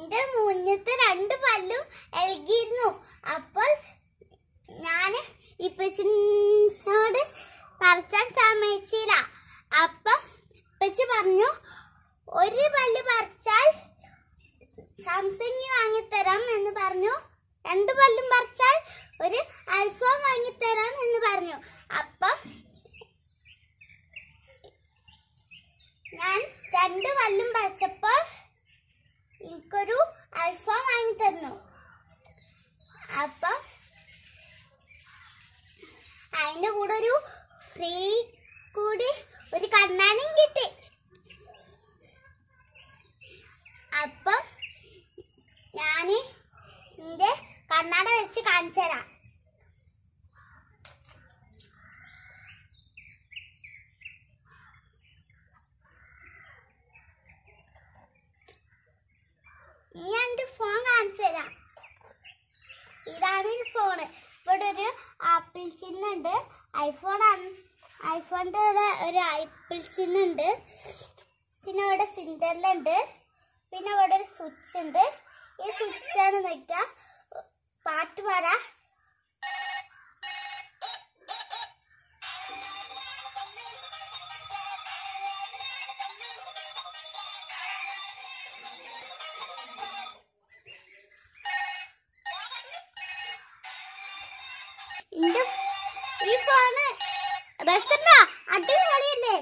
എന്റെ മുന്നത്തെ രണ്ട് പല്ലും എൽകിയിരുന്നു അപ്പോൾ ഞാൻ ഇപ്പച്ചിനോട് പറിച്ചാൻ സമ്മതിച്ചില്ല. അപ്പം ഇപ്പച്ചി പറഞ്ഞു ഒരു പല്ല് പറിച്ചാൽ സാംസങ് വാങ്ങിത്തരാം എന്ന് പറഞ്ഞു. രണ്ട് പല്ലും പറിച്ചാൽ ഒരു ഐഫോൺ വാങ്ങിത്തരാം എന്ന് പറഞ്ഞു. അപ്പം ഞാൻ രണ്ട് പല്ലും പറിച്ചപ്പോൾ എനിക്കൊരു ഐഫോൺ വാങ്ങി തന്നു അപ്പം അതിന്റെ കൂടെ ഒരു ഫ്രീ കൂടി ഒരു കണ്ണാടിയും കിട്ടി. അപ്പം ഞാൻ എന്റെ കണ്ണാട വെച്ച് കാണിച്ചു തരാം ഇനി എന്റെ ഫോൺ കാണിച്ചു തരാം ഇതാണ് ഈ ഫോണ് ഇവിടെ ഒരു ആപ്പിൾ ചിഹ്നുണ്ട് ഐഫോൺ ആണ്. ഐഫോണിന്റെ ഇവിടെ ഒരു ആപ്പിൾ ചിഹ്നുണ്ട് പിന്നെ ഇവിടെ ഉണ്ട്. പിന്നെ ഇവിടെ ഒരു സ്വിച്ച് ഉണ്ട്. ഈ സ്വിച്ചാണ് നോക്കുക പാട്ട് പാടാ. രസണ്ട? അടിപൊളിയല്ലേ